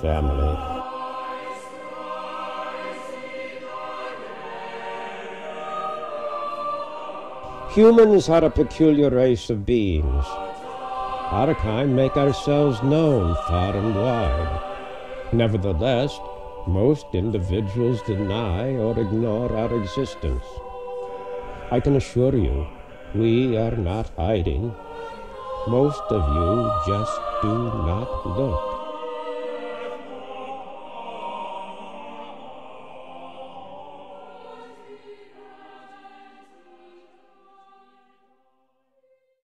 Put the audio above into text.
family. Humans are a peculiar race of beings. Our kind make ourselves known far and wide. Nevertheless, most individuals deny or ignore our existence. I can assure you, we are not hiding. Most of you just do not look.